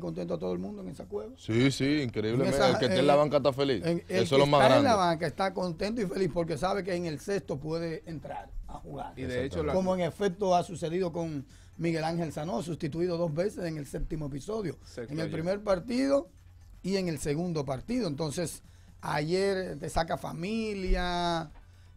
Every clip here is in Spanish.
contento a todo el mundo en esa cueva. Sí, sí, increíblemente. esa- el que esté en en- la banca está feliz. En- el Eso que es lo más está en grande. la banca está contento y feliz porque sabe que en el sexto puede entrar a jugar. Y de hecho, Como en efecto ha sucedido con Miguel Ángel Sanó, sustituido dos veces en el séptimo episodio. Sexto en el ayer. primer partido y en el segundo partido. Entonces, ayer te saca familia.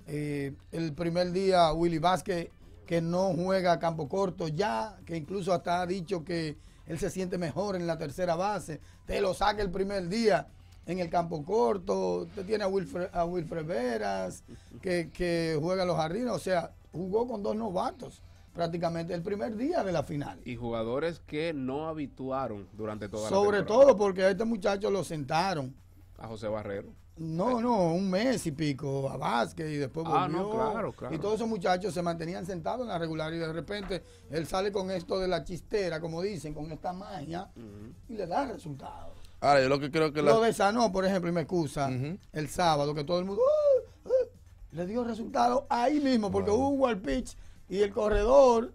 eh, el primer día, Willy Vázquez, que no juega a campo corto ya, que incluso hasta ha dicho que él se siente mejor en la tercera base. Te lo saca el primer día en el campo corto. Te tiene a Wilfred, a Wilfred Veras, que, que juega en los jardines. O sea, jugó con dos novatos prácticamente el primer día de la final. y jugadores que no habituaron durante toda la Sobre temporada. todo porque a este muchacho lo sentaron. A José Barrero. No, no, un mes y pico a Vázquez y después volvió. Ah, no, claro, claro. Y todos esos muchachos se mantenían sentados en la regular y de repente él sale con esto de la chistera, como dicen, con esta magia y le da resultados. Ahora, yo lo que creo que la... Lo de Sanó, por ejemplo, y me excusa, el sábado que todo el mundo "Ah, ah", le dio resultados ahí mismo porque hubo el pitch y el corredor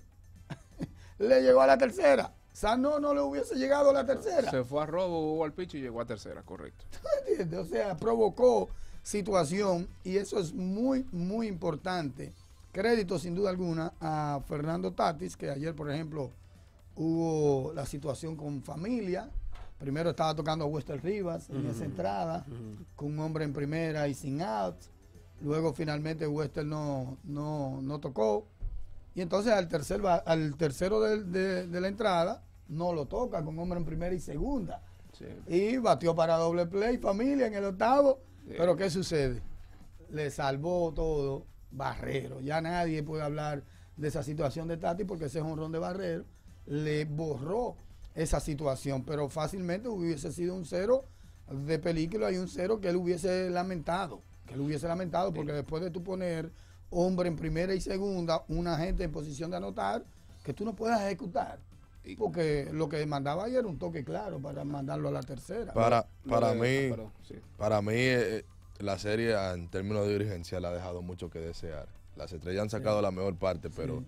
le llegó a la tercera. Sanó no le hubiese llegado a la tercera. Se fue a robo, hubo al picho y llegó a tercera, correcto. ¿Entiendes? O sea, provocó situación y eso es muy, muy importante. Crédito, sin duda alguna, a Fernando Tatis, que ayer, por ejemplo, hubo la situación con familia. Primero estaba tocando a Wester Rivas en esa entrada, con un hombre en primera y sin out. Luego, finalmente, Wester no, no, no tocó. Y entonces al, tercer, al tercero de, de la entrada no lo toca con hombre en primera y segunda. Sí. Y batió para doble play, familia, en el octavo. Sí. Pero ¿qué sucede? Le salvó todo Barrero. Ya nadie puede hablar de esa situación de Tati porque ese honrón de Barrero le borró esa situación. Pero fácilmente hubiese sido un cero de película y un cero que él hubiese lamentado. Que él hubiese lamentado porque después de tú poner hombre en primera y segunda, una gente en posición de anotar, que tú no puedas ejecutar. Y- Porque lo que mandaba ayer era un toque claro para mandarlo a la tercera. Para, para mí, sí. para mí eh, la serie ah, en términos de dirigencia le ha dejado mucho que desear. Las estrellas han sacado la mejor parte, pero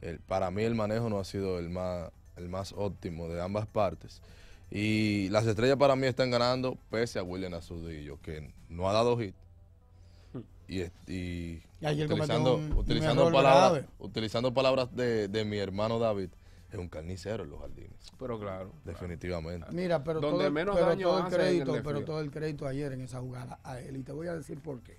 el- para mí el manejo no ha sido el más, el más óptimo de ambas partes. Y las estrellas para mí están ganando pese a William Azudillo, que no ha dado hit. Y, y utilizando, un- utilizando, palabras, utilizando palabras de, de mi hermano David, es un carnicero en los jardines. Pero claro. Definitivamente. Mira, pero, Donde todo, menos pero daño todo el crédito, pero todo el crédito ayer en esa jugada a él. Y te voy a decir por qué.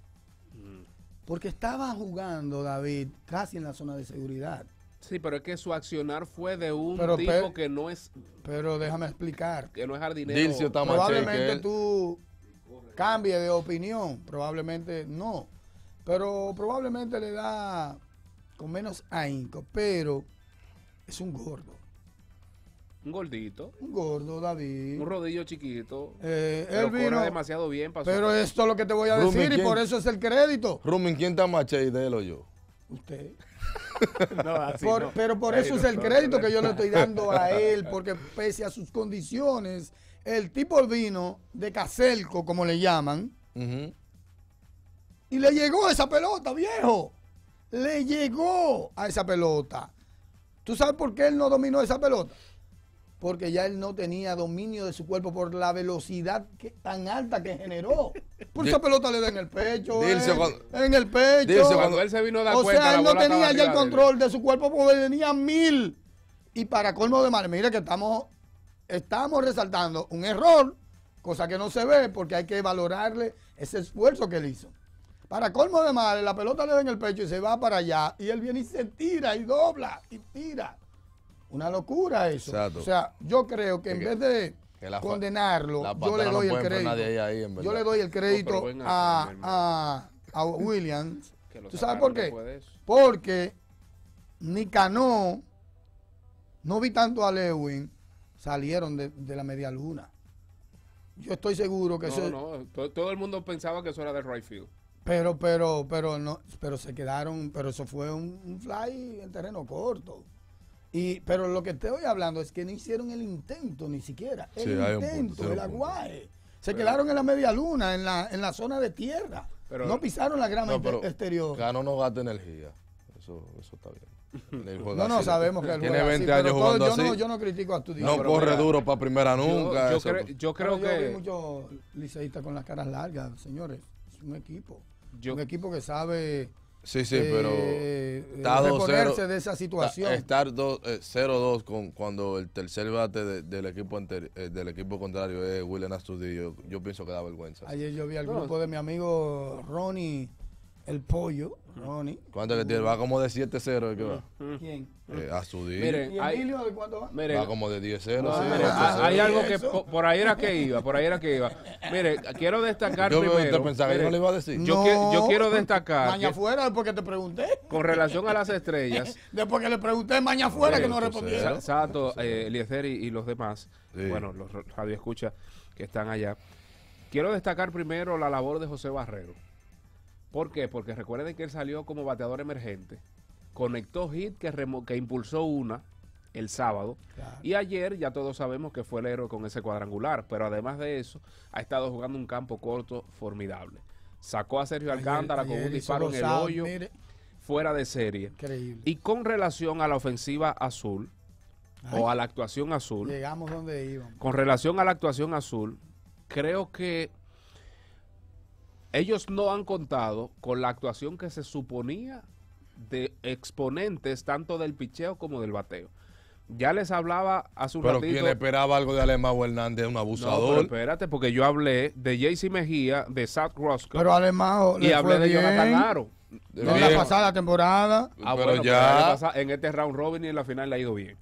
Mm. Porque estaba jugando David casi en la zona de seguridad. Sí, pero es que su accionar fue de un Pero tipo que no es Pero déjame explicar. que no es jardinero. Dilcio Probablemente tú cambies de opinión. Probablemente no. Pero probablemente le da con menos ahínco. Pero es un gordo. Un gordito, Un gordo, David. un rodillo chiquito. Eh, él vino. demasiado bien Pero esto es lo que te voy a Rumi, decir y por eso es el crédito. Rumin, ¿quién está más che de él o yo? Usted. No, así Por- no. Pero por Ahí eso no, es el crédito que yo le estoy dando a él, porque pese a sus condiciones, el tipo vino de Caselco, como le llaman. Y le llegó esa pelota, viejo. Le llegó a esa pelota. ¿Tú sabes por qué él no dominó esa pelota? Porque ya él no tenía dominio de su cuerpo por la velocidad que- tan alta que generó. Por esa pelota le da en el pecho. Dilcio, eh, cuando- en el pecho. Dilcio, Cuando él se vino a dar O cuenta, sea, él no tenía ya el de control de su cuerpo porque tenía mil. Y para colmo de mal, mire que estamos, estamos resaltando un error, cosa que no se ve porque hay que valorarle ese esfuerzo que él hizo. Para colmo de mal, la pelota le da en el pecho y se va para allá. Y él viene y se tira y dobla y tira. Una locura eso. Exacto. O sea, yo creo que en Que- vez de que la fa- condenarlo, la yo le no doy el crédito. ahí yo le doy el crédito a, a, a Williams. ¿Tú sabes por qué? Porque ni Cano, no vi tanto a Lewin, salieron de, de la media luna. Yo estoy seguro que No, eso. no, todo, todo el mundo pensaba que eso era de right field. Pero, pero, pero no, pero se quedaron, pero eso fue un, un fly en terreno corto. Y, pero lo que estoy hablando es que no hicieron el intento ni siquiera. El Sí, hay un punto, intento, el aguaje. Se quedaron en la media luna, en la, en la zona de tierra. Pero- no pisaron la grama No, pero exterior. Cano no gasta energía. Eso, eso está bien. No, no, así. sabemos que él Tiene juega 20 así, años pero todo- jugando yo. No, yo no critico a Astudillo. No pero corre mira, duro para primera nunca. yo, eso- cre- yo creo Pero yo vi que muchos liceístas con las caras largas, señores. Es un equipo. Yo- un equipo que sabe Sí, sí, eh, pero eh, está 2-0. reponerse de esa situación. estar dos- eh, 0-2 con cuando el tercer bate de- del equipo anteri- eh, del equipo contrario es William Astudillo, yo pienso que da vergüenza. Ayer yo vi al No. grupo de mi amigo Ronnie, el pollo. Ronnie. ¿Cuánto que tiene? Va como de 7-0 ¿de qué va? ¿Quién? Eh, Astudillo. Miren, ¿Y Emilio de cuánto va? Mire, va como de 10-0. no, sí, 8-0. hay algo que po- por ahí era que iba, por ahí era que iba. Mire, quiero destacar Yo primero. usted pensaba que yo mire, no le iba a decir. Yo, que- yo quiero destacar Maña que- afuera, después que te pregunté. con relación a las estrellas, Después que le pregunté maña afuera que no respondieron. Sa- Sato, eh, Eliezer y, y los demás, Sí. bueno, los radio escucha que están allá. Quiero destacar primero la labor de José Barrero. ¿Por qué? Porque recuerden que él salió como bateador emergente, conectó hit que, remo- que impulsó una el sábado Claro. y ayer ya todos sabemos que fue el héroe con ese cuadrangular, pero además de eso ha estado jugando un campo corto formidable. Sacó a Sergio Ayer- Alcántara con un disparo en el hoyo mire, fuera de serie. increíble. Y con relación a la ofensiva azul Ay. o a la actuación azul, Llegamos donde íbamos. con relación a la actuación azul, creo que ellos no han contado con la actuación que se suponía de exponentes tanto del picheo como del bateo. Ya les hablaba hace un Pero ratito. quien esperaba algo de Alemán Hernández, un No, pero abusador. espérate, porque yo hablé de JC Mejía, de Zach Roscoe Pero Alemán y le hablé fue de bien. Jonathan Aro. En Bien. la pasada temporada. Ah, Pero bueno, ya- pero pasado, en este round robin y en la final le ha ido bien.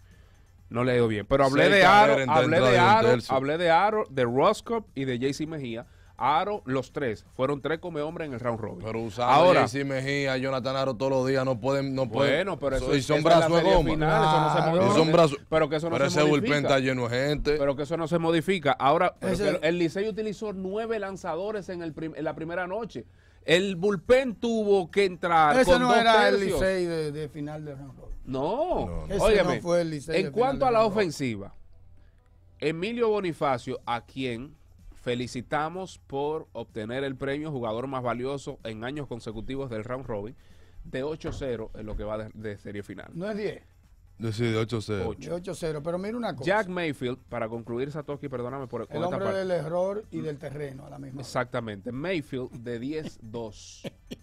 No le ha ido bien. Pero hablé de Aro, hablé de Aro, hablé de Aro, de Roscoe y de JC Mejía. Aro, los tres. Fueron tres come hombre en el round robin. Pero usando Ahora, JC Mejía, Jonathan Aro todos los días no pueden, no pueden. bueno, pero eso, y es- son brazos de goma. final, eso no se modifica. Pero que eso no pero se ese bullpen modifica. está lleno de gente. Pero que eso no se modifica. Ahora, que el Licey utilizó nueve lanzadores en, el prim- en la primera noche. El bullpen tuvo que entrar Ese con no dos era el. Licey de, de final de round robin. No, No, no. Ese Óyeme, no fue el en cuanto a la ofensiva, Emilio Bonifacio, a quien felicitamos por obtener el premio jugador más valioso en años consecutivos del round robin, de 8-0 en lo que va de, de serie final. No es 10, Sí, de 8-0. Ocho. de 8-0. Pero mira una cosa. Jack Mayfield, para concluir, Satoshi, perdóname por el esta hombre parte. del error y del terreno a la misma vez. Exactamente. Mayfield de 10-2.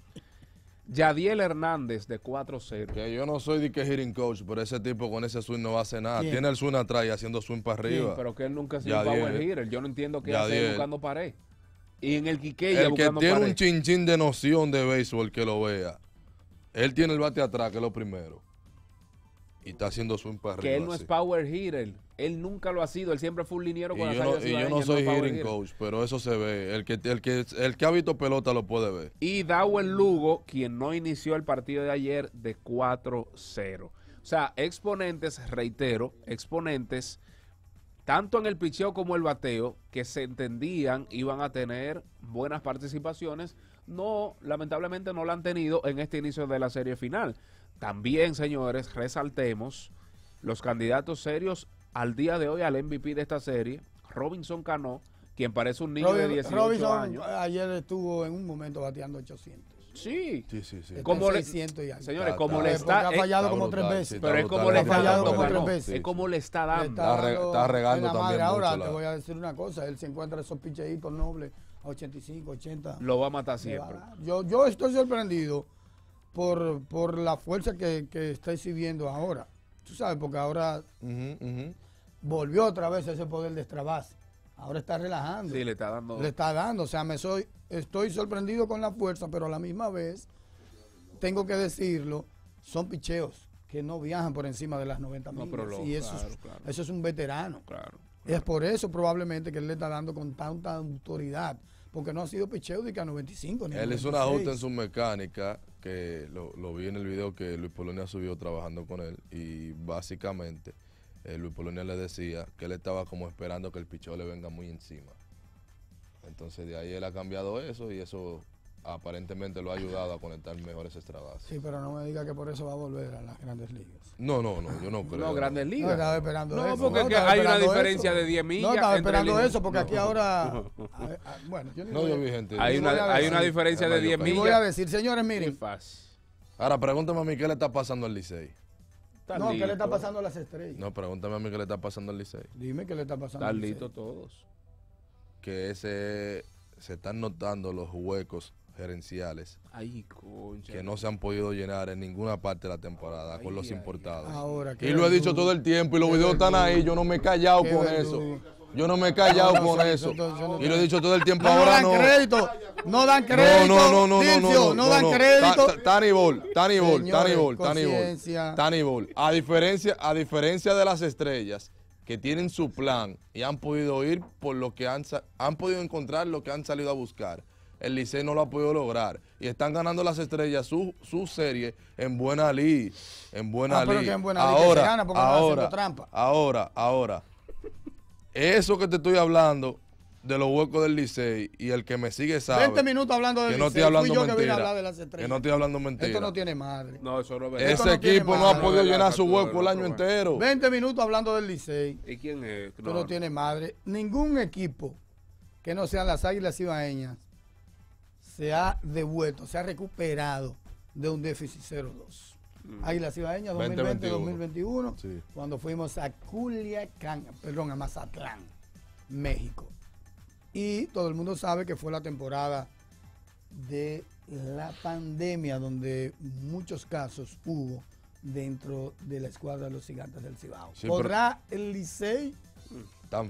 Yadiel Hernández de 4-0. Que yo no soy de que hitting coach, pero ese tipo con ese swing no va a hacer nada. ¿Quién? Tiene el swing atrás y haciendo swing para arriba. Pero que él nunca ha sido Yadiel. power hitter. Yo no entiendo qué hace buscando pared. Y en el Quiqueya el que tiene pared. un chinchín de noción de béisbol que lo vea. Él tiene el bate atrás, que es lo primero. Y está haciendo swing para arriba. que él no así. es power hitter. Él nunca lo ha sido. Él siempre fue un liniero Y con las yo, no, y yo no soy hitting hitter. coach, pero eso se ve. El que, el que, el que ha visto pelota lo puede ver. Y Dawel Lugo, quien no inició el partido de ayer, de 4-0. O sea, exponentes, reitero, exponentes, tanto en el picheo como el bateo, que se entendían iban a tener buenas participaciones, no, lamentablemente no la han tenido en este inicio de la serie final. También, señores, resaltemos los candidatos serios al día de hoy al MVP de esta serie, Robinson Cano, quien parece un niño de Robin- 18 Robinson años. ayer estuvo en un momento bateando 800. Sí, Sí, sí, sí. Como le- 600 y algo. Señores, Está- como está- le está... ha fallado Está como brutal, tres veces. sí, pero es como le Ha está fallado dando, como Cano. tres veces. Es como le está Le dando. Está re- dando está regando la también madre. Ahora mucho te la- voy a decir una cosa. Él se encuentra esos picheitos nobles a 85, 80. Lo va a matar le va a siempre. Yo, yo estoy sorprendido por, por la fuerza que, que está exhibiendo ahora. Tú sabes, porque ahora volvió otra vez ese poder de extravase. Ahora está relajando. Sí, le está dando... le está dando. O sea, me soy, estoy sorprendido con la fuerza, pero a la misma vez, tengo que decirlo, son picheos que no viajan por encima de las 90 No, millas. pero lo- y eso, es- claro, eso es un veterano. Claro. Es por eso probablemente que él le está dando con tanta autoridad. Porque no ha sido picheo de que a 95 ni Él hizo un 96. ajuste en su mecánica que lo, vi en el video que Luis Polonia subió trabajando con él y básicamente eh, Luis Polonia le decía que él estaba como esperando que el picheo le venga muy encima. Entonces de ahí él ha cambiado eso y eso aparentemente lo ha ayudado a conectar mejores extravases. Sí, pero no me diga que por eso va a volver a las grandes ligas. No, no, no, yo no creo. No, Grandes No, Ligas. estaba esperando No, eso. porque hay una diferencia eso. de 10 millas No, estaba esperando eso porque aquí ahora... a- a- bueno, yo ni No, voy yo vi gente. Hay una, hay decir. una diferencia de Además, yo 10 creo. Y voy a millas. decir, señores, miren, fácil. Ahora pregúntame a mí qué le está pasando al Licey. No, ¿qué le está listo. pasando a las estrellas? No, pregúntame a mí qué le está pasando al Licey. Dime qué le está pasando. Al Licey. listos todos. Que ese se están notando los huecos gerenciales Ay, concha. que no se han podido llenar en ninguna parte de la temporada Ay, con los ay, importados. Ahora, Y lo he dicho todo el tiempo y los videos están ahí. Yo no me he callado con eso. Yo no me he callado No, no, con eso- Y lo he dicho todo el tiempo. No, no Ahora dan no. crédito. No dan crédito. No, no, no, no, no, Dilcio, no, no dan no. crédito. Ta- ta- Tani Ball, Tani Ball, Señores, Tani Ball, Tani Ball, conciencia. Tani Ball. A diferencia, a diferencia de las estrellas que tienen su plan y han podido ir por lo que han, han podido encontrar lo que han salido a buscar. El Licey no lo ha podido lograr y están ganando las estrellas su, su serie en buena ley, en buena Ah, pero ley. que en buena ley que se ahora, gana porque no están ahora, trampa. ahora, ahora. Eso que te estoy hablando de los huecos del Licey y el que me sigue sabe 20 minutos hablando del que no estoy hablando Fui yo que vine a mentira. hablar de las estrellas. Que no estoy hablando mentira. Esto no tiene madre. No, eso no es verdad. Esto Ese no equipo no madre. ha podido No, llenar su hueco el no, año no, entero. 20 minutos hablando del Licey. ¿Y quién es? Esto no tiene madre. Ningún equipo que no sean las Águilas Ibaeñas se ha devuelto, se ha recuperado de un déficit 0-2. Águilas Ibaeñas 2020-2021, Sí. cuando fuimos a Culiacán, perdón, a Mazatlán, México. Y todo el mundo sabe que fue la temporada de la pandemia, donde muchos casos hubo dentro de la escuadra de los gigantes del Cibao. Sí, ¿Podrá el Licey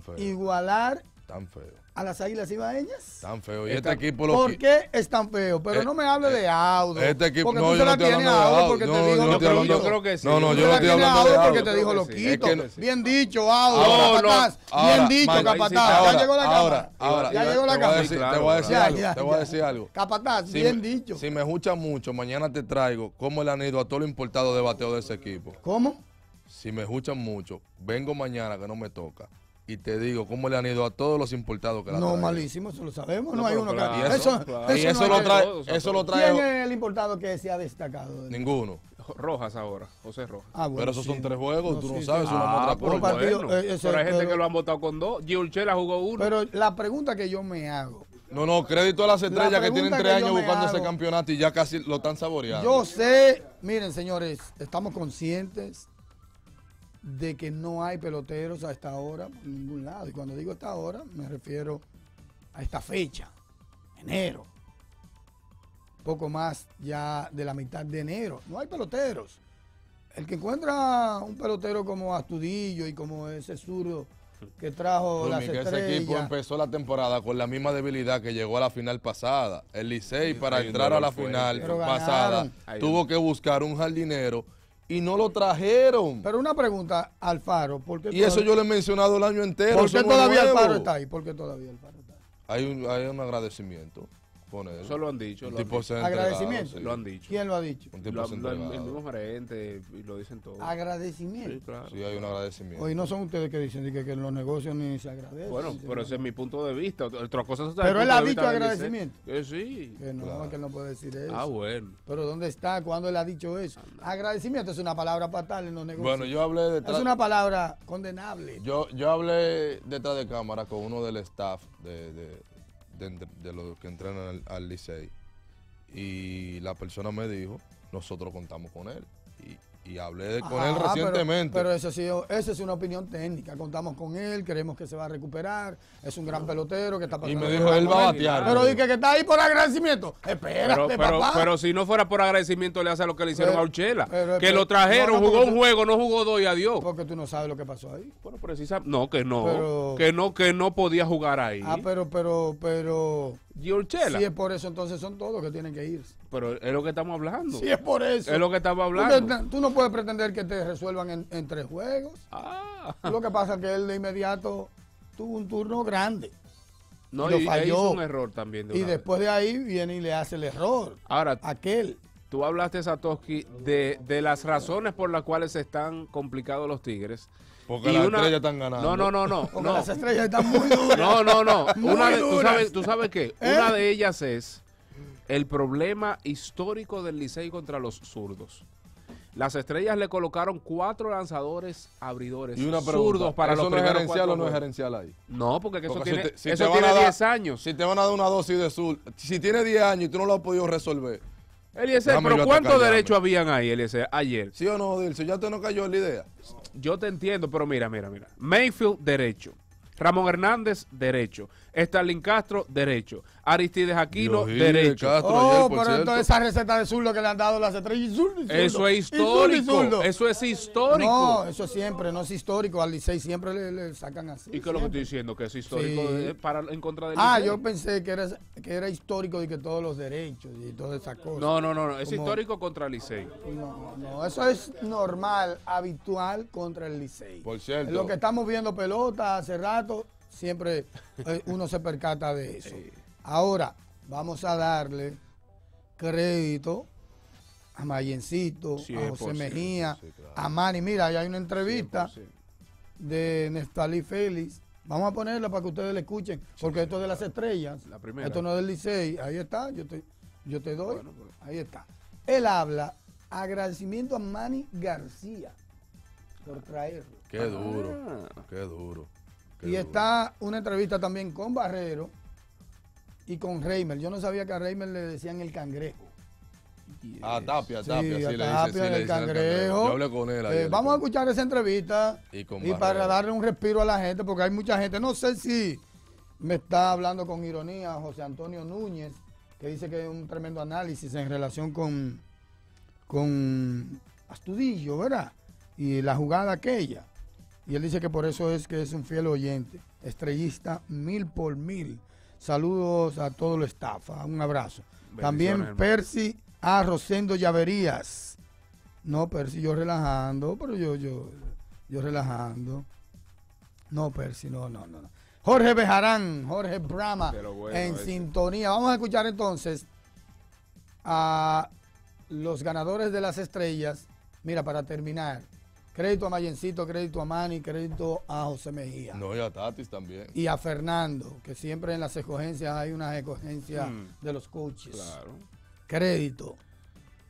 feo, igualar tan feo, a las Águilas Ibaeñas? tan feo. Y este equipo lo ¿Por qué es tan feo? Pero Eh, no me hable de Audo. Este equipo, porque no, tú yo no la estoy tienes hablando a de Audo porque No, te yo dijo creo- hablando yo creo que sí. No, no, yo no la estoy hablando de Audo porque te dijo Yo creo que sí. loquito. Bien dicho, Audo. Capataz. Bien dicho, capataz. ya llegó la ahora, cámara. ahora, ya te llegó la voy a cámara. Te voy a decir algo, te voy a decir algo. Capataz, bien dicho. Si me escuchan mucho, mañana te traigo cómo le han ido a todo lo importado de bateo de ese equipo. ¿Cómo? Si me escuchan mucho, vengo mañana que no me toca y te digo cómo le han ido a todos los importados que la No, traen. malísimo, eso lo sabemos. No, No, hay uno claro, que. Y eso, claro. y eso eso no lo trae, todos, eso lo ¿Quién trae es el importado que se ha destacado? ninguno. Rojas ahora, José Rojas. Ah, bueno, Pero esos sí. son tres juegos, tú no sabes, sí. una Ah, otra pero por partido, bueno. eh, ese- pero hay gente pero- que lo han votado con dos. Giurchela jugó uno. Pero la pregunta que yo me hago. No, no, crédito a las estrellas que tienen tres que años buscando ese campeonato y ya casi lo están saboreando. Yo sé, miren señores, estamos conscientes de que no hay peloteros a esta hora por ningún lado. Y cuando digo esta hora, me refiero a esta fecha, enero. Poco más ya de la mitad de enero. No hay peloteros. El que encuentra un pelotero como Astudillo y como ese zurdo que trajo Rumi, las que ese equipo empezó la temporada con la misma debilidad que llegó a la final pasada. El Licey para entrar a la final pasada tuvo que buscar un jardinero y no lo trajeron. Pero una pregunta, Alfaro, ¿por qué y eso yo lo he mencionado el año entero. ¿Por qué todavía nuevo. Alfaro está ahí? ¿Por qué todavía Alfaro está ahí? Hay un, hay un agradecimiento con él. Eso lo han dicho. Un Lo han dicho. Agradecimiento. sí. Lo han dicho. ¿Quién lo ha dicho? Un tipo Lo- lo- el, mismo gerente y lo dicen todos. Agradecimiento. Sí, claro. Sí, hay un agradecimiento. Hoy no son ustedes que dicen que, que en los negocios ni se agradece. Bueno, pero ese es mi punto de vista. Otra cosa es el Pero él ha dicho agradecimiento. Eh, sí. Que no, Claro. que él no puede decir eso. Ah, bueno. Pero ¿dónde está? ¿Cuándo él ha dicho eso? Agradecimiento es una palabra fatal en los negocios. Bueno, yo hablé es detrás, una palabra condenable. yo, yo hablé detrás de cámara con uno del staff de, de, de, los que entrenan al, al Licey y la persona me dijo, nosotros contamos con él. Y, y hablé de- con él Ajá, pero- recientemente. Pero, eso sí, esa es una opinión técnica. Contamos con él, creemos que se va a recuperar. Es un gran pelotero que está pasando. me por dijo, él va a batear. Pero dije que está ahí por agradecimiento. Espérate, Pero, pero, papá. pero si no fuera por agradecimiento, le hace lo que le hicieron Pero- a Urchela. pero- que pero- lo trajeron, no, no, jugó un tú- juego, no jugó dos y adiós. Porque tú no sabes lo que pasó ahí. Bueno, precisa, no, que no, Pero- que no, que no podía jugar ahí. Ah, pero, pero, pero. Urchela, Si es por eso, entonces son todos que tienen que irse. pero es lo que estamos hablando. Si es por eso. Es lo que estamos hablando. tú no puedes pretender que te resuelvan en, en tres juegos. Ah, Lo que pasa es que él de inmediato tuvo un turno grande. no, y lo y, falló. hizo un error también. de Y vez. después de ahí viene y le hace el error. Ahora, Aquel. tú hablaste, Satoshi, de, de las razones por las cuales se están complicados los Tigres. Porque Y las una- estrellas están ganando. No, no, no, no. Porque no. las estrellas están muy duras. No, no, no. Una de- ¿tú, sabes, ¿Tú sabes qué? ¿Eh? Una de ellas es el problema histórico del Licey contra los zurdos. Las estrellas le colocaron cuatro lanzadores abridores Y una zurdos pregunta, para ¿eso los no es gerencial o no es gerencial ahí? No, porque eso Porque tiene, si te, si eso te van tiene a dar- 10 años. Si te van a dar una dosis de sur, si tienes 10 años y tú no lo has podido resolver, Eliezer, Déjame pero ¿cuántos derechos habían ahí, Eliezer, ayer? ¿Sí o no, Dilcio? ¿Ya te no cayó en la idea? Yo te entiendo, pero mira, mira, mira. Mayfield, derecho. Ramón Hernández, derecho. Stalin Castro, derecho. Aristides Aquino, Dios, y derecho. Castro Oh, ayer, por pero entonces esa receta de zurdo que le han dado las estrellas. y zurdo, y zurdo, Eso es y zurdo, y histórico. zurdo. Eso es histórico. No, eso siempre, no es histórico. Al Licey siempre le, le sacan así. ¿Y qué es lo que estoy diciendo? Que es histórico Sí. de- para, en contra del Ah, Licey. yo pensé que era, que era histórico de que todos los derechos y todas esas cosas. No, no, no, no. Es Como- histórico contra el Licey. No, no, eso es normal, habitual contra el Licey. Por cierto. En Lo que estamos viendo pelota hace rato, siempre eh, uno se percata de eso. Ahora, vamos a darle crédito a Mayencito, a 100%, José Mejía, sí, claro. a Manny. Mira, ahí hay una entrevista 100%. de Nestalí Félix. Vamos a ponerla para que ustedes la escuchen, porque esto es de las estrellas. La primera. Esto no es del Licey. Ahí está, yo te, yo te doy. Bueno. Ahí está. Él habla agradecimiento a Manny García por traerlo. Qué duro, Ah. qué duro. Qué Y duro. está una entrevista también con Barrero y con Reimer. Yo no sabía que a Reimer le decían el cangrejo. Ah, Tapia, Sí, Tapia, sí, a le dice, Tapia, le el cangrejo. Yo hablé con él Eh, vamos a escuchar esa entrevista Y y para darle un respiro a la gente, porque hay mucha gente. No sé si me está hablando con ironía José Antonio Núñez, que dice que es un tremendo análisis en relación con, con Astudillo, ¿verdad? Y la jugada aquella. Y él dice que por eso es que es un fiel oyente, estrellista mil por mil. Saludos a todo el staff, ah, un abrazo. También. Percy A. Rosendo Llaverías. No, Percy, yo relajando, pero yo, yo, yo relajando. No, Percy, no, no, no. Jorge Bejarán, Jorge Brahma, bueno, en ese. sintonía. Vamos a escuchar entonces a los ganadores de las estrellas. Mira, para terminar, crédito a Mayencito, crédito a Manny, crédito a José Mejía. No, y a Tatis también. Y a Fernando, que siempre en las escogencias hay una escogencia Mm. de los coaches. Claro. Crédito.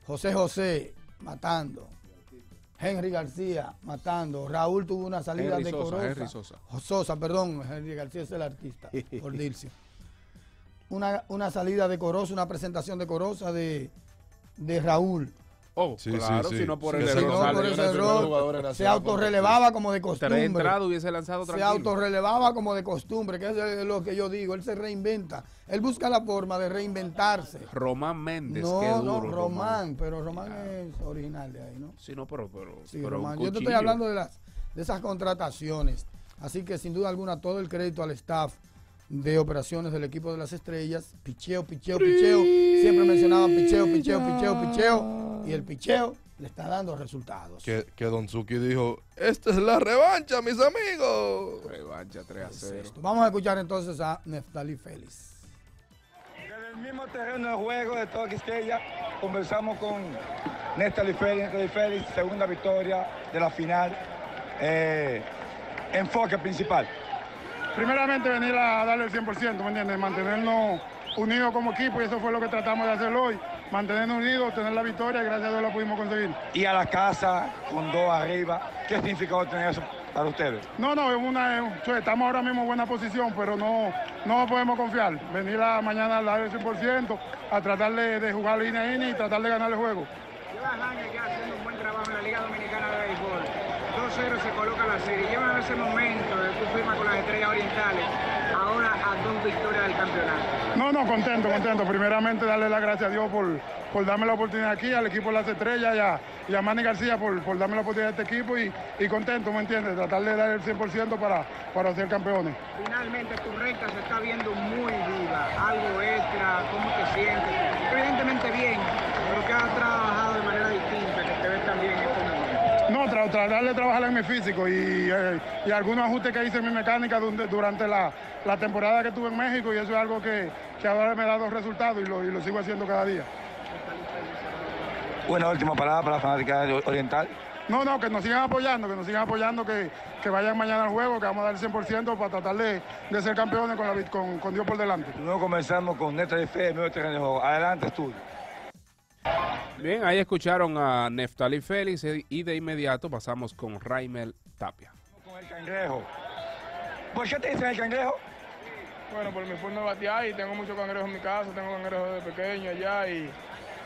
José José, matando. Henry García, matando. Raúl tuvo una salida Henry Sosa, decorosa. Henry Sosa. Sosa, perdón. Henry García es el artista, por Dilcio. Una, una salida decorosa, una presentación decorosa de, de Raúl. Oh, Sí, claro, sí, sí. si no por Sí, el error. no, por ese error, se autorrelevaba como de costumbre. entradas hubiese lanzado se autorrelevaba como de costumbre, que es lo que yo digo. Él se reinventa. Él busca la forma de reinventarse. Román Méndez, No, qué no. Román, pero Román es original de ahí, ¿no? Sí, no, pero, pero, Sí, pero Román. Yo te estoy hablando de las de esas contrataciones. Así que sin duda alguna todo el crédito al staff de operaciones del equipo de las estrellas. Picheo, picheo, picheo. Siempre mencionaban picheo, picheo, picheo, picheo. Y el picheo le está dando resultados. Que, que Don Suki dijo, esta es la revancha, mis amigos. Revancha 3 a 0. Esto. Vamos a escuchar entonces a Neftali Félix. En el mismo terreno de juego de Toda Quisqueya, conversamos con Félix, Néstor Félix, segunda victoria de la final. Eh, enfoque principal. primeramente venir a darle el 100%, ¿me entiendes? Mantenernos unidos como equipo y eso fue lo que tratamos de hacer hoy. Mantenernos unidos, tener la victoria y gracias a Dios la pudimos conseguir. Y a la casa con dos arriba. ¿Qué significó tener eso para ustedes? No, no, es una, es- estamos ahora mismo en buena posición, pero no, no podemos confiar. Venir a mañana a dar el 100%, a tratar de, de jugar línea a línea y tratar de ganar el juego. Llevas años ya haciendo un buen trabajo en la Liga Dominicana de Béisbol. 2-0 se coloca la serie. Lleva ese momento de tu firma con las Estrellas Orientales. Ahora a dos victorias del campeonato. No, no, contento, contento. Primeramente darle las gracias a Dios por, por darme la oportunidad aquí, al equipo de las estrellas y a, y a Manny García por, por darme la oportunidad de este equipo y, y contento, ¿me entiendes? Tratar de dar el 100% para, para ser campeones. Finalmente tu recta se está viendo muy viva. Algo extra, ¿cómo te sientes? Evidentemente bien, pero que has trabajado de manera distinta, que te ves también en este momento. No, tra- tratar de trabajar en mi físico y, eh, y algunos ajustes que hice en mi mecánica durante, la, la temporada que estuve en México y eso es algo que, que ahora me ha dado resultados y lo, y lo sigo haciendo cada día. Una última palabra para la fanática Oriental. No, no, que nos sigan apoyando, que nos sigan apoyando, que, que vayan mañana al juego, que vamos a dar el 100% para tratar de, de ser campeones con, la vi- con, con Dios por delante. Luego comenzamos con Néstor de juego. Adelante, estudio. Bien, ahí escucharon a Neftali Félix y de inmediato pasamos con Raimel Tapia. Con el cangrejo. ¿Por qué te dicen el cangrejo? Bueno, por mi forma de batear y tengo muchos cangrejos en mi casa, tengo cangrejos de pequeño allá y,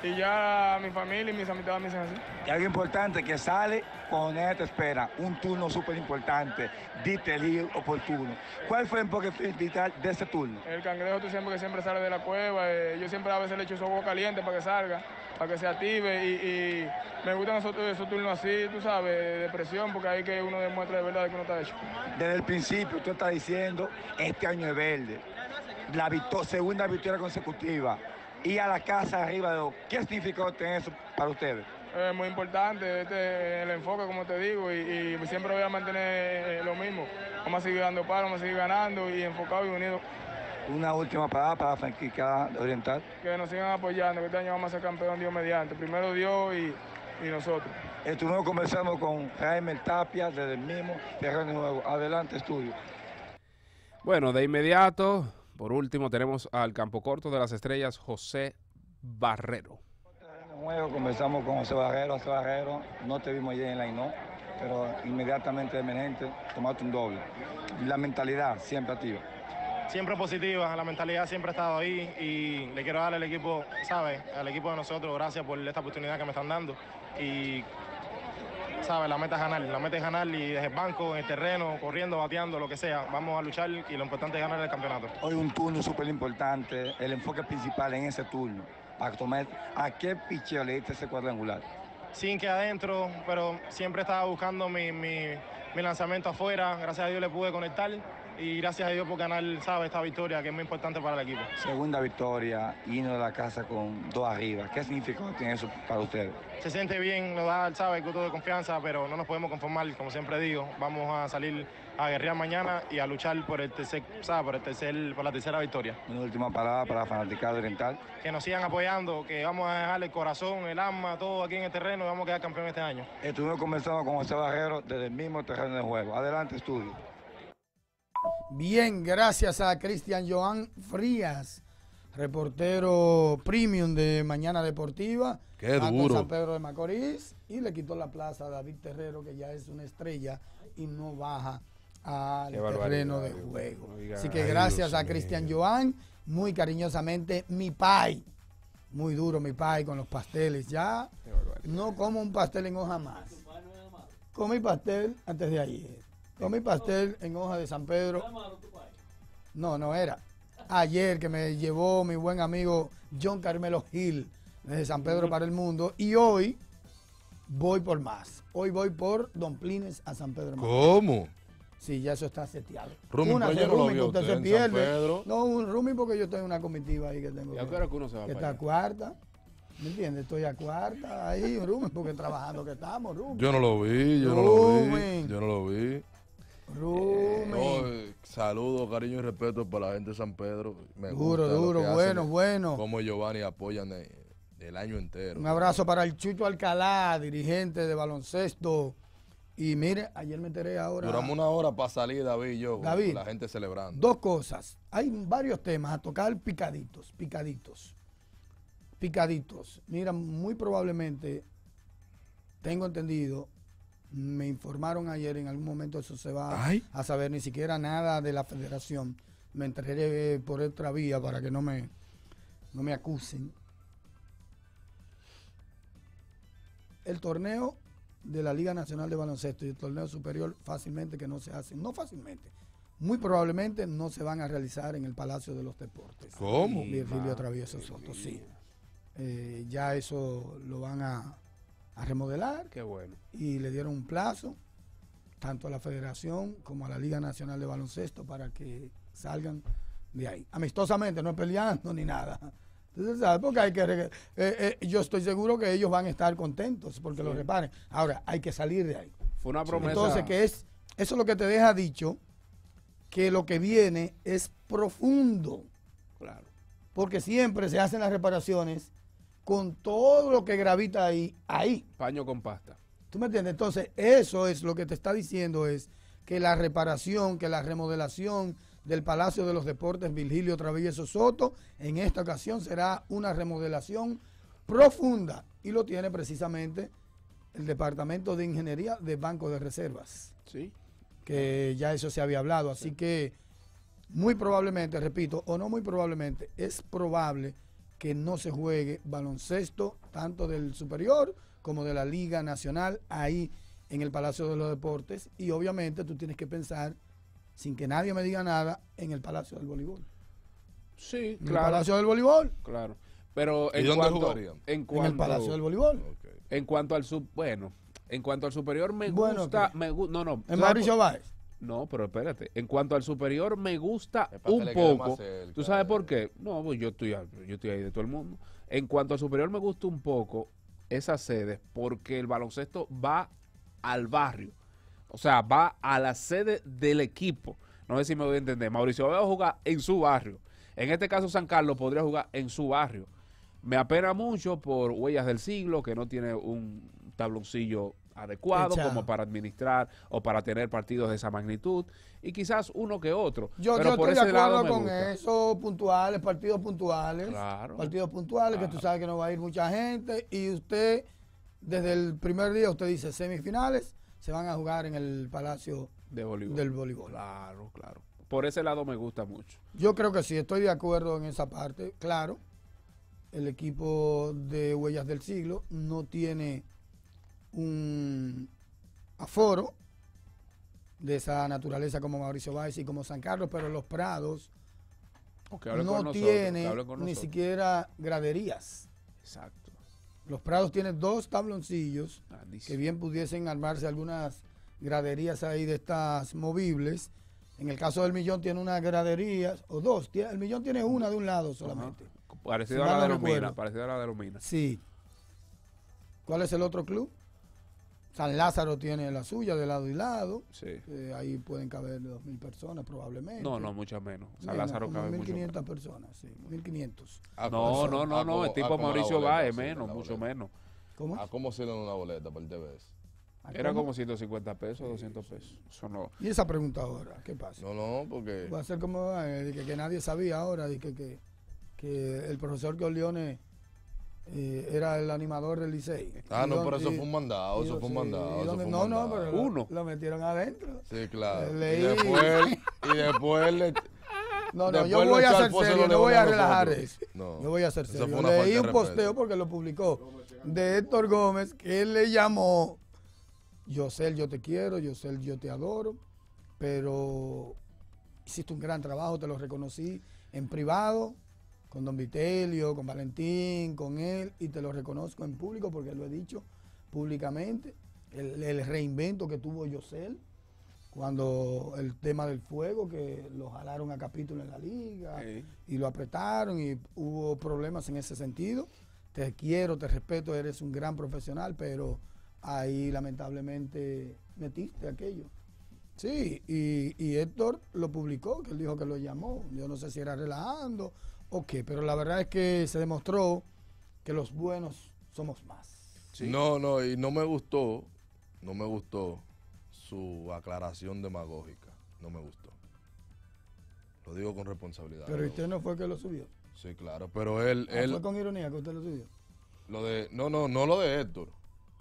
y ya mi familia y mis amistades me dicen así. Y algo importante que sale cuando nadie te espera, un turno súper importante, dite el giro oportuno. ¿Cuál fue el enfoque vital de ese turno? El cangrejo tú siempre que siempre sale de la cueva, eh, yo siempre a veces le echo su agua caliente para que salga, para que se active y, y me gustan esos, esos turnos así, tú sabes, de presión, porque ahí que uno demuestra de verdad que uno está hecho. Desde el principio tú estás diciendo, este año es verde, la victo- segunda victoria consecutiva, y a la casa arriba de dos. ¿Qué significó tener eso para ustedes? Es muy importante este, el enfoque, como te digo, y, y siempre voy a mantener eh, lo mismo. Vamos a seguir dando palos, vamos a seguir ganando y enfocado y unidos. Una última parada para la franquicia oriental. Que nos sigan apoyando, que este año vamos a ser campeón Dios mediante. Primero Dios y, y nosotros. Estuvimos conversando con Jaime Tapia desde el mismo terreno nuevo. Adelante, estudio. Bueno, de inmediato, por último, tenemos al campo corto de las estrellas, José Barrero. Conversamos con José Barrero. José Barrero, no te vimos ayer en la INO, pero inmediatamente de emergente tomaste un doble. La mentalidad siempre activa. siempre positiva, la mentalidad siempre ha estado ahí y le quiero dar al equipo, ¿sabes? Al equipo de nosotros, gracias por esta oportunidad que me están dando y, ¿sabes? La meta es ganar, la meta es ganar y desde el banco, en el terreno, corriendo, bateando, lo que sea, vamos a luchar y lo importante es ganar el campeonato. Hoy un turno súper importante, el enfoque principal en ese turno, para tomar a qué picheo le diste ese cuadrangular. Sin que adentro, pero siempre estaba buscando mi, mi, mi lanzamiento afuera, gracias a Dios le pude conectar y gracias a Dios por ganar, ¿sabes? Esta victoria que es muy importante para el equipo. Segunda victoria, hino de la casa con dos arriba. ¿Qué significó tiene eso para ustedes? Se siente bien, nos da, ¿sabes? El gusto de confianza, pero no nos podemos conformar, como siempre digo. Vamos a salir a guerrear mañana y a luchar por el tercer, ¿sabes? Por el tercer, por la tercera victoria. Una última palabra para la fanaticada oriental. Que nos sigan apoyando, que vamos a dejar el corazón, el alma, todo aquí en el terreno y vamos a quedar campeón este año. Estuvimos conversando con José Barrero desde el mismo terreno de juego. Adelante, estudio. Bien, gracias a Cristian Joan Frías, reportero premium de Mañana Deportiva. Qué duro. San Pedro de Macorís y le quitó la plaza a David Terrero, que ya es una estrella y no baja al terreno de juego. Así que Ay, gracias Dios a Cristian. Joan, muy cariñosamente, mi pai. Muy duro mi pai con los pasteles. Ya no como un pastel en hoja más. Comí pastel antes de ayer. Comí pastel en hoja de San Pedro. No, no era. Ayer que me llevó mi buen amigo John Carmelo Gil desde San Pedro para el mundo. Y hoy voy por más. Hoy voy por Don Plines a San Pedro. ¿Cómo? Sí, ya eso está seteado. Rooming, Una pero yo no lo usted usted se en pierde. San Pedro. No, un rooming porque yo estoy en una comitiva ahí que tengo. ¿Y a que- qué hora que uno se va que para está allá? cuarta. ¿Me entiendes? Estoy a cuarta ahí, rooming, porque trabajando que estamos, rooming. Yo no lo vi, yo no lo vi, yo no lo vi. Eh, saludos, cariño y respeto para la gente de San Pedro. Me Duro, gusta duro, hacen, bueno, bueno. Como Giovanni apoyan eh, el año entero. Un abrazo para el Chucho Alcalá, dirigente de baloncesto. Y mire, ayer me enteré ahora. Duramos una hora para salir, David y yo, David. la gente celebrando. Dos cosas. Hay varios temas a tocar picaditos, picaditos. Picaditos. Mira, muy probablemente, tengo entendido, me informaron ayer, en algún momento eso se va Ay. a saber, ni siquiera nada de la federación. Me enteré por otra vía para que no me, no me acusen. El torneo de la Liga Nacional de Baloncesto y el torneo superior fácilmente que no se hacen, no fácilmente, muy probablemente no se van a realizar en el Palacio de los Deportes. ¿Cómo? Virgilio Travieso Soto, sí. Eh, ya eso lo van a, a remodelar Qué bueno. y le dieron un plazo tanto a la federación como a la Liga Nacional de Baloncesto para que salgan de ahí. Amistosamente, no peleando ni nada. Entonces, ¿sabes? Porque hay que... eh, eh, yo estoy seguro que ellos van a estar contentos porque lo reparen. Ahora, hay que salir de ahí. Fue una promesa. Entonces, que es, eso es lo que te deja dicho, que lo que viene es profundo. Claro. Porque siempre se hacen las reparaciones con todo lo que gravita ahí, ahí. Paño con pasta. ¿Tú me entiendes? Entonces, eso es lo que te está diciendo es que la reparación, que la remodelación del Palacio de los Deportes Virgilio Travieso Soto, en esta ocasión será una remodelación profunda y lo tiene precisamente el Departamento de Ingeniería de Banco de Reservas, Sí. que ya eso se había hablado. Así que muy probablemente, repito, o no muy probablemente, es probable que no se juegue baloncesto, tanto del superior como de la Liga Nacional, ahí en el Palacio de los Deportes. Y obviamente tú tienes que pensar, sin que nadie me diga nada, en el Palacio del Voleibol. Sí, En el claro. Palacio del Voleibol. Claro. Pero ¿Y en dónde cuanto, jugarían? En En el cuanto, Palacio del Voleibol. En cuanto al sub, bueno, en cuanto al superior me Bueno, gusta, ¿qué? me gu- no, no. En ¿sabes Mauricio Báez. No, pero espérate. En cuanto al superior me gusta un poco. ¿Tú sabes por eh. qué? No, pues yo estoy, yo estoy ahí de todo el mundo. En cuanto al superior me gusta un poco esa sede porque el baloncesto va al barrio. O sea, va a la sede del equipo. No sé si me voy a entender. Mauricio va a jugar en su barrio. En este caso, San Carlos podría jugar en su barrio. Me apena mucho por Huellas del Siglo, que no tiene un tabloncillo adecuado Echado. como para administrar o para tener partidos de esa magnitud. Y quizás uno que otro. Yo, Pero yo por estoy de ese lado acuerdo con gusta. eso, puntuales, partidos puntuales. Claro. Partidos puntuales, que tú sabes que no va a ir mucha gente. Y usted, desde el primer día, usted dice semifinales, se van a jugar en el Palacio de voleibol. del Voleibol. Claro, claro. Por ese lado me gusta mucho. Yo creo que sí, estoy de acuerdo en esa parte. Claro, el equipo de Huellas del Siglo no tiene un aforo de esa naturaleza como Mauricio Báez y como San Carlos, pero los Prados no nosotros, tiene ni siquiera graderías. Exacto. Los Prados tienen dos tabloncillos Grandísimo. que bien pudiesen armarse algunas graderías ahí de estas movibles. En el caso del Millón tiene unas graderías, o dos. El Millón tiene una de un lado solamente. Parecido Si a la de recuerdo. Parecido a la de Lomina. Sí. ¿Cuál es el otro club? San Lázaro tiene la suya de lado y lado. Sí. Eh, ahí pueden caber dos mil personas probablemente. No, no, mucho menos. San Menos, Lázaro cabe mucho 1500 menos. personas, sí, 1500. Ah, No, como- no, no, ah, no. como- El ah, tipo la Mauricio Báez, sí, menos, mucho menos. ¿Cómo? ¿A cómo sirven una boleta para el TVS? ¿A Era cómo? como 150 pesos, 200 pesos. Eso no. Y esa pregunta ahora, ¿qué pasa? No, no, porque... Va a ser como eh, que, que nadie sabía ahora, de que, que, que el profesor Corleone eh, era el animador del Licey. Ah, Y no, don- pero eso y- fue un mandado, eso fue un mandado. eso un no, no, pero Uno. Lo, metieron adentro. Sí, claro. Y después, y después le... No, no, yo voy a ser serio, no voy a relajar eso. No. Yo voy a ser serio. Leí un posteo porque lo publicó de Héctor Gómez, que él le llamó, Yosel, yo te quiero, Yosel, yo te adoro, pero hiciste un gran trabajo, te lo reconocí en privado, con Don Vitelio, con Valentín, con él, y te lo reconozco en público porque lo he dicho públicamente. El, el reinvento que tuvo Yosel cuando el tema del fuego, que lo jalaron a capítulo en la liga y lo apretaron y hubo problemas en ese sentido. Te quiero, te respeto, eres un gran profesional, pero ahí lamentablemente metiste aquello. Sí, y, y Héctor lo publicó, que él dijo que lo llamó. Yo no sé si era relajando o qué, pero la verdad es que se demostró que los buenos somos más. No, no, y no me gustó, no me gustó su aclaración demagógica. No me gustó. Lo digo con responsabilidad. Pero usted no fue que lo subió. Sí, claro, pero él, Ah, él, fue con ironía que usted lo subió. lo de, no, no, no lo de Héctor.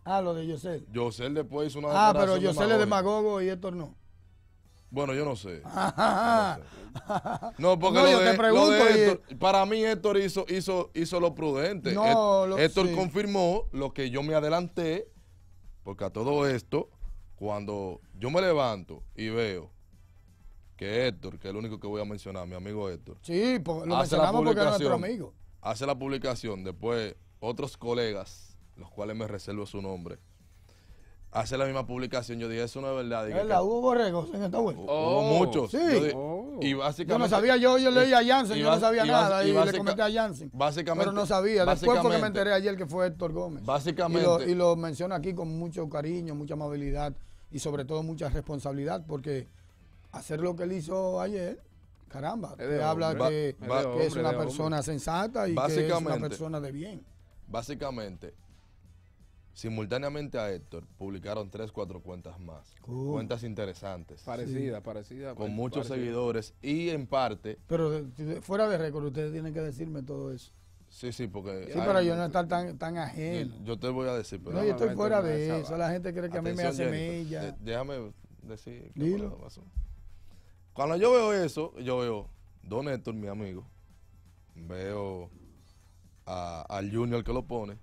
Ah, lo de Yosel. Yosel después hizo una Ah, pero Yosel es demagogo y Héctor no. Bueno, yo no sé. Ajá. No, porque No, lo, yo de, te lo pregunto y- Héctor, para mí Héctor hizo, hizo, hizo lo prudente. No, Hé- lo- Héctor sí. confirmó lo que yo me adelanté, porque a todo esto, cuando yo me levanto y veo que Héctor, que es el único que voy a mencionar, mi amigo Héctor, Sí, po- lo hace la mencionamos porque es nuestro amigo. hace la publicación, después otros colegas, los cuales me reservo su nombre, hace la misma publicación, yo dije, eso no es verdad. Dije, que- hubo borregos en esta vuelta. Hubo Oh, muchos. sí. Yo Oh. Y Yo básicamente. no sabía, yo, yo leí a Jansen, y yo no sabía y nada y y, le comenté a Jansen. básicamente- Pero no sabía. Después fue que me enteré ayer que fue Héctor Gómez. Básicamente- Y lo, y lo menciona aquí con mucho cariño, mucha amabilidad y sobre todo mucha responsabilidad porque hacer lo que él hizo ayer, caramba, te habla que, Es una hombre. persona sensata y que es una persona de bien. Básicamente, simultáneamente a Héctor, publicaron tres, cuatro cuentas más. Cool. Cuentas interesantes. Parecida, parecida. Con muchos parecida. seguidores y en parte, Pero de- fuera de récord, ustedes tienen que decirme todo eso. sí, sí, porque. Sí, hay- para yo no estar tan, tan ajeno. yo te voy a decir, pero. No, yo estoy fuera de esa eso. La gente cree que a mí me hace mella. de- déjame decir. qué Dilo. pasó. Cuando yo veo eso, yo veo Don Héctor, mi amigo. Veo a- al Junior que lo pone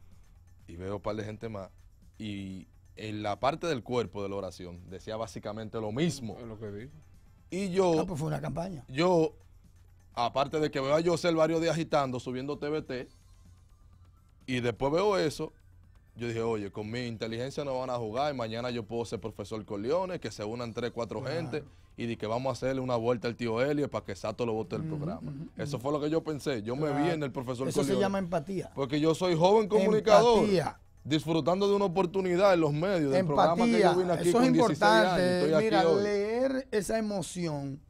y veo un par de gente más y en la parte del cuerpo de la oración decía básicamente lo mismo. Es lo que digo. Y yo, Ah, pues fue una campaña. yo, aparte de que veo a José varios días agitando, subiendo TBT, y después veo eso, yo dije, oye, con mi inteligencia no van a jugar y mañana yo puedo ser profesor con Leones, que se unan tres, cuatro gente y de que vamos a hacerle una vuelta al tío Elio para que Sato lo vote del programa. Eso fue lo que yo pensé. Yo me vi en el profesor Eso se llama empatía. Porque yo soy joven comunicador. Empatía. Disfrutando de una oportunidad en los medios, del programa que Empatía. yo vine aquí Eso es con 16 años. importante. Aquí Mira, hoy. leer esa emoción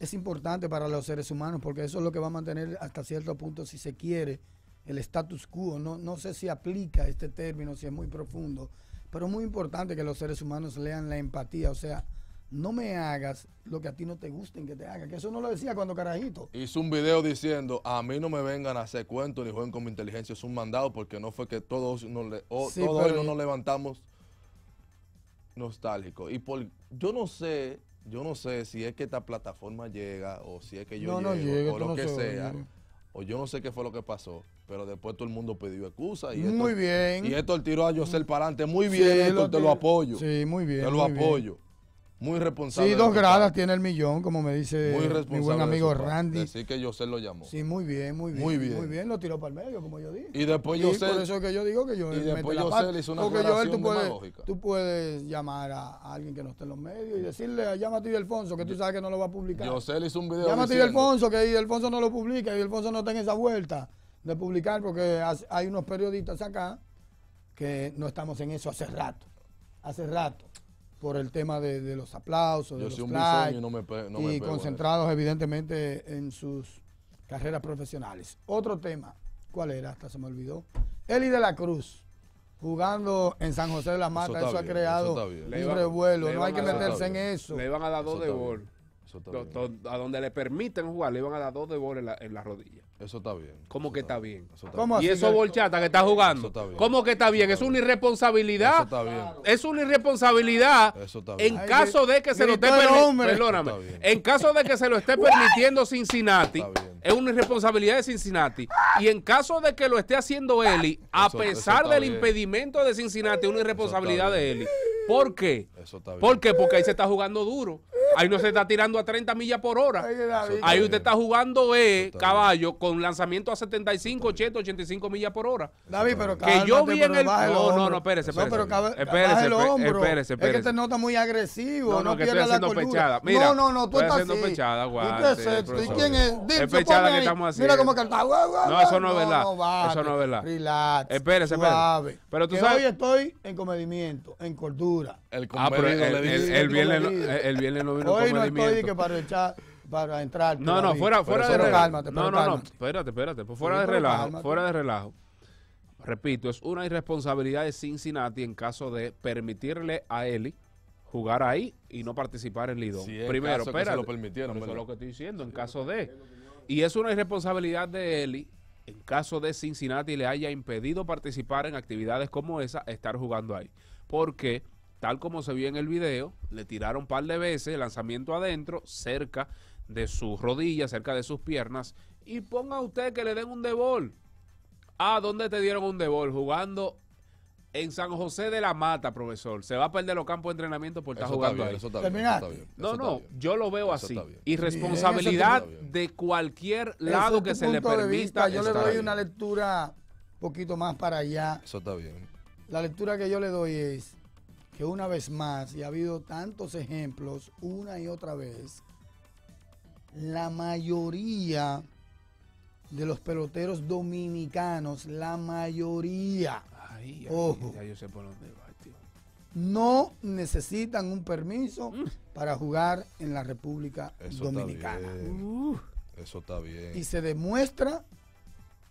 es importante para los seres humanos porque eso es lo que va a mantener hasta cierto punto, si se quiere, el status quo. No, no sé si aplica este término, si es muy profundo, pero es muy importante que los seres humanos lean la empatía. O sea, no me hagas lo que a ti no te gusten que te haga. Que eso no lo decía cuando carajito. Hizo un video diciendo, a mí no me vengan a hacer cuentos ni jueguen con mi inteligencia, es un mandado porque no fue que todos, nos le- Sí, todos hoy no nos levantamos nostálgicos. Y por, yo no sé, yo no sé si es que esta plataforma llega o si es que yo No, no llego, llega, o esto lo no que se sea. O yo no sé qué fue lo que pasó, pero después todo el mundo pidió excusa. Y Muy esto, bien. Y esto tiró a José para adelante. Muy bien, Sí, Héctor, te lo apoyo. Sí, muy bien. Te lo bien. Muy responsable. Sí, dos gradas tiene el millón, como me dice mi buen amigo. Randy. Decir que José lo llamó. Sí, muy bien, muy bien. Muy bien. Muy bien, lo tiró para el medio, como yo dije. Y después Sí, Yosel- por eso es que yo digo que yo y después Yosel hizo una Porque Joel, tú puedes, tú puedes llamar a, a alguien que no esté en los medios y decirle, llama a ti Alfonso, que tú sabes que no lo va a publicar. José le hizo un video Llama a ti Alfonso, que Alfonso no lo publica y Alfonso no está en esa vuelta de publicar porque hay unos periodistas acá que no estamos en eso hace rato. Hace rato. Por el tema de, de los aplausos, de Yo los soy un likes, y no me no y concentrados evidentemente en sus carreras profesionales. Otro tema, ¿cuál era? Hasta se me olvidó. Eli de la Cruz, jugando en San José de la Mata, está eso, ha bien, creado eso un revuelo, no hay que meterse en eso. Le iban a dar dos Eso de. Eso do- a donde le permiten jugar, le iban a dar dos de bol en la, en la rodilla. Eso está bien. ¿Cómo Eso que está bien? Eso está ¿Cómo Y así eso que- bolchata que está jugando. Eso está bien. ¿Cómo que está bien? Es una Eso irresponsabilidad. está bien. Es una irresponsabilidad Eso está bien. en caso de que se lo esté permitiendo. Eso. En caso de que se lo esté permitiendo Cincinnati, es una irresponsabilidad de Cincinnati. Y en caso de que lo esté haciendo Eli, a Eso- pesar eso del bien. impedimento de Cincinnati, es una irresponsabilidad de Eli. ¿Por qué? Eso está bien. ¿Por qué? Porque ahí se está jugando duro. Ahí no se está tirando a 30 millas por hora. Ahí usted está jugando eh, caballo con lanzamiento a 75, 80, 85 millas por hora. David, pero Que yo vi en el- no, no, no, espérese, No, pero espérese. Espérese, baja el espe- hombro. espérese, Es que te nota muy agresivo. No, No, no, que pierdas estoy la haciendo cordura. pechada. Mira, no, no, no, tú estoy estás haciendo así. pechada, ¿Y qué aguante, es esto? ¿Y profesor. quién es? Dime, Es pechada ponme que estamos Mira haciendo. cómo que él está. No, eso no es verdad. Eso no es verdad. Relax. Espérese, espérese. Pero tú sabes- hoy estoy en comedimiento, en cordura. El Ah, el, el, el, viernes, el viernes no vino Hoy no estoy que para echar, para entrar. No, no, fuera, fuera de relajo. cálmate, no, no, no, espérate, espérate. Pues fuera de relajo, cálmate. fuera de relajo. Repito, es una irresponsabilidad de Cincinnati en caso de permitirle a Eli jugar ahí y no participar en Lidón. Si Primero, se espérate. lo permitieron, Eso es lo que estoy diciendo, en caso de. Y es una irresponsabilidad de Eli en caso de Cincinnati le haya impedido participar en actividades como esa, estar jugando ahí. Porque, tal como se vio en el video, le tiraron un par de veces lanzamiento adentro, cerca de sus rodillas, cerca de sus piernas, y ponga usted que le den un debol. Ah, ¿dónde te dieron un debol? Jugando en San José de la Mata, profesor. Se va a perder los campos de entrenamiento por estar Eso está jugando bien, ahí. eso está bien, eso Terminaste. está bien, No, no, bien. yo lo veo Eso así. Irresponsabilidad de cualquier lado es que se le permita. vista. Yo le doy una lectura un poquito más para allá. Eso está bien. La lectura que yo le doy es que una vez más, y ha habido tantos ejemplos una y otra vez, la mayoría de los peloteros dominicanos, la mayoría, Ay, ay, Ojo. ya yo sé por dónde va, tío. no necesitan un permiso para jugar en la República Eso Dominicana. está bien. Eso está bien. Y se demuestra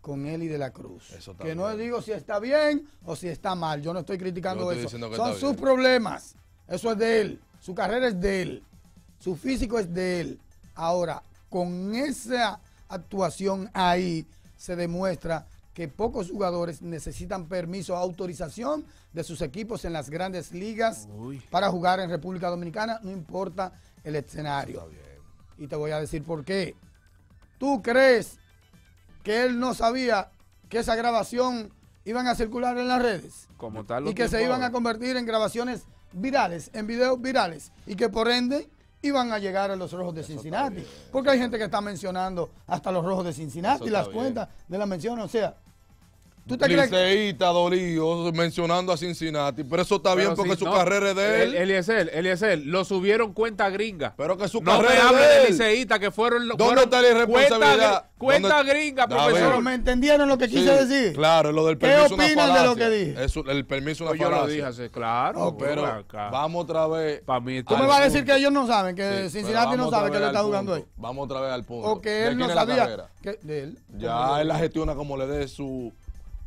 con Eli de la Cruz. Eso que no digo si está bien o si está mal. Yo no estoy criticando estoy eso. Son sus bien. problemas. Eso es de él. Su carrera es de él. Su físico es de él. Ahora, con esa actuación ahí se demuestra que pocos jugadores necesitan permiso o autorización de sus equipos en las grandes ligas Uy. para jugar en República Dominicana, no importa el escenario. Y te voy a decir por qué. ¿Tú crees que él no sabía que esa grabación iban a circular en las redes. Como tal, y que se iban a convertir en grabaciones virales, en videos virales. Y que por ende iban a llegar a los rojos de Cincinnati. Porque hay gente que está mencionando hasta los rojos de Cincinnati, las bien. cuentas de la mención, o sea, ¿tú te Liceísta, dolido, mencionando a Cincinnati. Pero eso está bien porque si su no, carrera es de él. El- Eliezer, Eliezer, lo subieron cuenta gringa. pero que su No carrera es de de él. que fueron los. ¿Dónde está la irresponsabilidad? Cuenta, cuenta ¿Dónde- gringa, profesor. Pero me entendieron lo que Sí, quise decir? Claro, lo del ¿Qué permiso es una opinan de lo que dije? Eso, el permiso es una Pues yo lo dije así, claro. Pero vamos otra vez. Para mí, Tú me vas a decir punto. que ellos no saben, que Sí, Cincinnati no sabe que él está jugando ahí. Vamos otra vez al punto. O que ¿De él no sabía de él. Ya él la gestiona como le dé su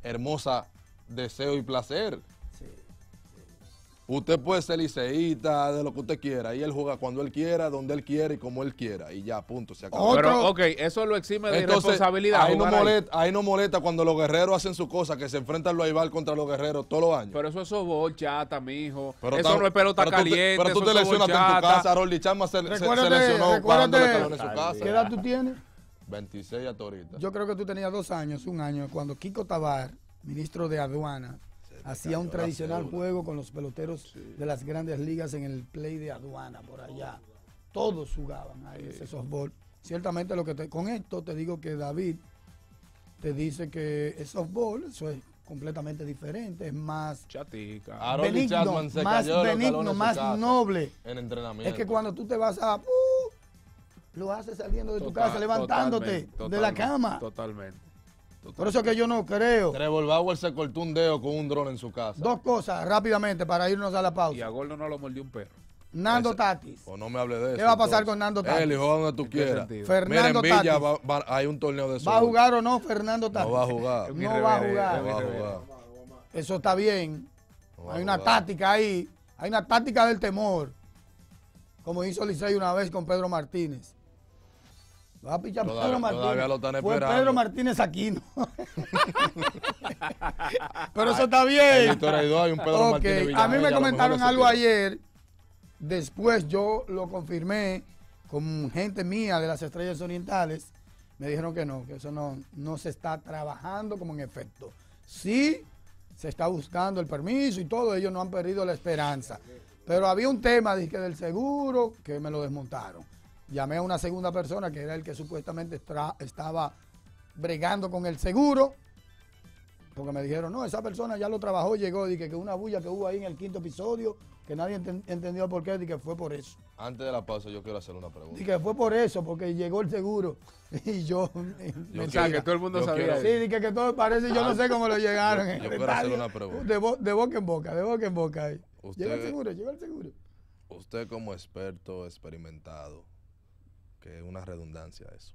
hermosa deseo y placer. Usted puede ser liceísta, de lo que usted quiera, y él juega cuando él quiera, donde él quiera y como él quiera, y ya, punto, se acabó. Pero, ok, eso lo exime de Entonces, responsabilidad. ahí no, ahí. molesta, ahí no molesta cuando los guerreros hacen su cosa, que se enfrentan los Aibal contra los guerreros todos los años. Pero eso es softball chata, mijo. Pero eso no es pelota pero tú te- caliente. Pero tú eso te lesionaste en tu casa, Rolly Chama se, se- se Recuérdate, lesionó recuérdate. parándole talón en su casa. ¿Qué edad tú tienes? 26 hasta ahorita. Yo creo que tú tenías dos años, un año, cuando Kiko Tabar, ministro de aduana, hacía un tradicional juego con los peloteros de las grandes ligas en el play de aduana, por allá. Todos jugaban ahí ese softball. Ciertamente lo que te, con esto te digo que David te dice que es softball, eso es completamente diferente, es más Chatica. A benigno, se más cayó benigno, más noble. En entrenamiento. Es que cuando tú te vas a... uh, lo haces saliendo de tu casa, levantándote totalmente, de la cama. Totalmente. Por eso que yo no creo. Trevor Bauer se cortó un dedo con un dron en su casa. Dos cosas rápidamente para irnos a la Y a pausa. Gordo no lo mordió un perro. Nando Ese- Tatis. O no me hable de eso. ¿Qué va a pasar entonces. con Nando Tatis? Él juega donde tú ¿En qué quieras. Fernando Mira, en Villa Tatis. va- va- hay un torneo de eso. ¿Va a jugar o no Fernando Tatis? No va a jugar. Es No va a jugar. es No un va a irreverente. jugar. Eso está bien. No Hay una táctica ahí. Hay una táctica del temor. Como hizo Licey una vez con Pedro Martínez. Va a pichar Todavía- Pedro Martínez. todavía lo están Fue esperando. Pedro Martínez Aquino. Pero eso está En bien. Victoria Aidó hay un Pedro Ok, Martínez A mí me comentaron algo ayer. Después yo lo confirmé con gente mía de las Estrellas Orientales. Me dijeron que no, que eso no, no se está trabajando como en efecto. Sí, se está buscando el permiso y todo, ellos no han perdido la esperanza. Pero había un tema dije, del seguro que me lo desmontaron. Llamé a una segunda persona que era el que supuestamente estaba bregando con el seguro. Porque me dijeron, no, esa persona ya lo trabajó, llegó, dije que una bulla que hubo ahí en el quinto episodio, que nadie enten- entendió por qué, dije que fue por eso. Antes de la pausa, yo quiero hacer una pregunta. Dije que fue por eso, porque llegó el seguro. Y yo. O sea, que todo el mundo Yo sabía. quiero- Sí, dije que todo parece, yo no sé cómo lo llegaron. Yo quiero hacer una pregunta. De, bo- de boca en boca, de boca en boca. ahí. Usted- Llegó el seguro, llegó el seguro. Usted como experto, experimentado, que es una redundancia eso.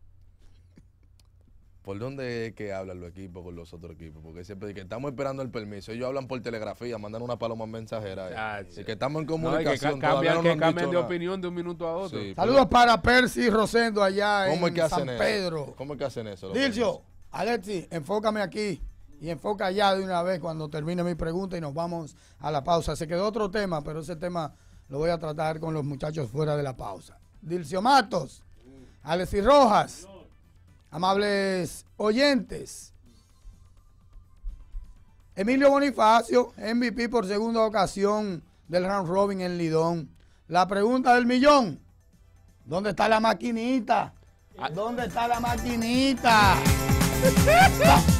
¿Por dónde es que hablan los equipos con los otros equipos? Porque siempre dicen que estamos esperando el permiso. Ellos hablan por telegrafía, mandan una paloma mensajera. Chacho. Y que estamos en No, y que comunicación. cambian, no que de nada. opinión de un minuto a otro. Sí, Saludos para Percy Rosendo allá ¿Cómo es en que hacen San eso? Pedro. ¿Cómo es que hacen eso? Dilcio? Alexi, enfócame aquí y enfoca allá de una vez cuando termine mi pregunta y nos vamos a la pausa. Se quedó otro tema, pero ese tema lo voy a tratar con los muchachos fuera de la pausa. Dilcio Matos, Alexi Rojas, amables oyentes. Emilio Bonifacio, MVP por segunda ocasión del round robin en Lidón. La pregunta del millón, ¿dónde está la maquinita? ¿Dónde está la maquinita?